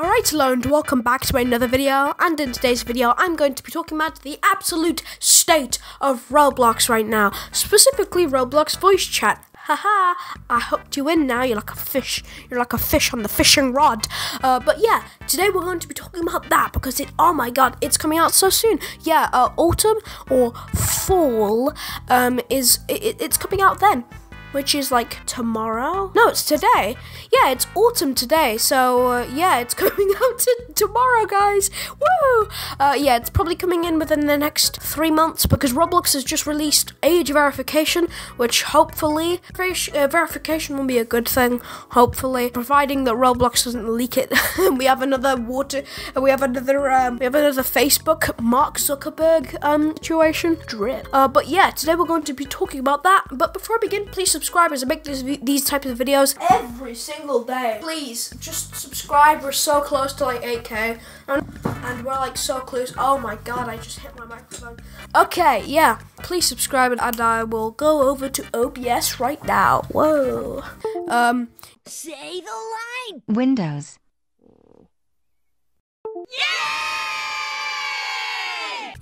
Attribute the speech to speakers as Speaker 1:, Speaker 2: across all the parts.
Speaker 1: Alright and welcome back to another video and in today's video I'm going to be talking about the absolute state of Roblox right now specifically Roblox voice chat. Haha I hooked you in now you're like a fish you're like a fish on the fishing rod. Uh, but yeah today we're going to be talking about that because it oh my god it's coming out so soon. Yeah uh, autumn or fall um, is it, it's coming out then which is like tomorrow. No, it's today. Yeah, it's autumn today. So uh, yeah, it's coming out t- tomorrow, guys. Woo! Uh, yeah, it's probably coming in within the next three months because Roblox has just released age verification, which hopefully uh, verification will be a good thing. Hopefully, providing that Roblox doesn't leak it. we have another water. We have another. Um, we have another Facebook Mark Zuckerberg um situation. Drip. Uh, but yeah, today we're going to be talking about that. But before I begin, please subscribers. I make this, these types of videos every single day. Please, just subscribe. We're so close to like 8k. And, and we're like so close. Oh my god, I just hit my microphone. Okay, yeah. Please subscribe and I will go over to OBS right now. Whoa. Um.
Speaker 2: Say the line.
Speaker 3: Windows.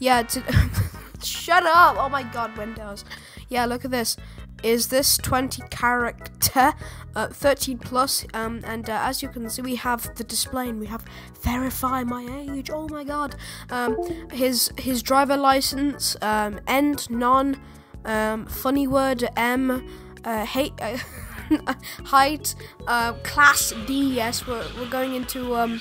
Speaker 1: Yeah, shut up. Oh my god, Windows. Yeah, look at this is this 20 character uh, 13 plus um, and uh, as you can see we have the display and we have verify my age oh my god. Um, his his driver license um, end non um, funny word m uh, hate height uh, class d yes we're, we're going into um,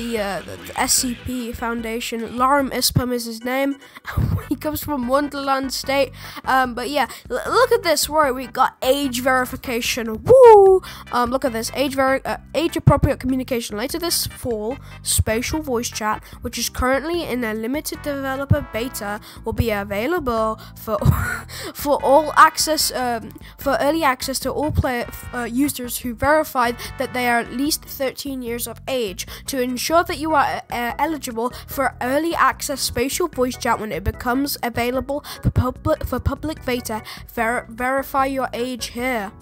Speaker 1: the, uh, the, SCP Foundation. Lorem Ispum is his name. he comes from Wonderland State. Um, but yeah, look at this. Where we got age verification. Woo! Um, look at this. Age ver uh, age appropriate communication. Later this fall, spatial voice chat, which is currently in a limited developer beta, will be available for for all access um, for early access to all player uh, users who verified that they are at least 13 years of age to ensure ensure that you are uh, eligible for early access spatial voice chat when it becomes available for public for public beta. Ver verify your age here.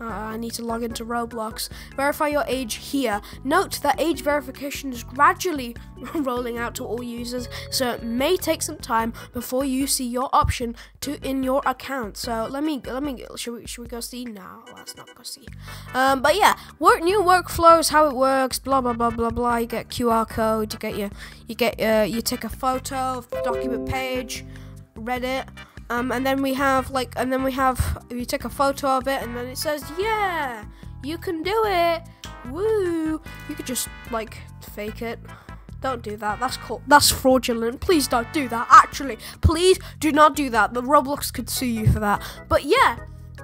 Speaker 1: Uh, I need to log into Roblox. Verify your age here. Note that age verification is gradually rolling out to all users, so it may take some time before you see your option to in your account. So let me let me should we should we go see now? Let's not go see. Um, but yeah, work new workflows, how it works, blah blah blah blah blah. You get QR code. You get your you get uh, you take a photo of the document page, Reddit. Um, and then we have like, and then we have, you take a photo of it, and then it says, yeah, you can do it, woo. You could just like fake it. Don't do that. That's called that's fraudulent. Please don't do that. Actually, please do not do that. The Roblox could sue you for that. But yeah,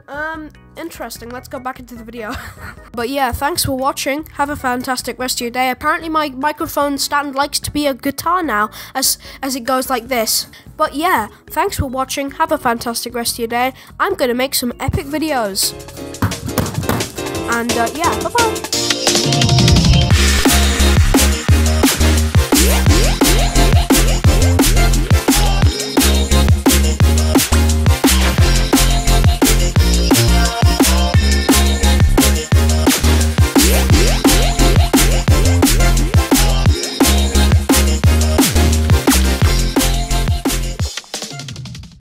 Speaker 1: um, interesting. Let's go back into the video. but yeah, thanks for watching. Have a fantastic rest of your day. Apparently my microphone stand likes to be a guitar now, as, as it goes like this. But yeah, thanks for watching. Have a fantastic rest of your day. I'm going to make some epic videos. And uh, yeah, bye-bye.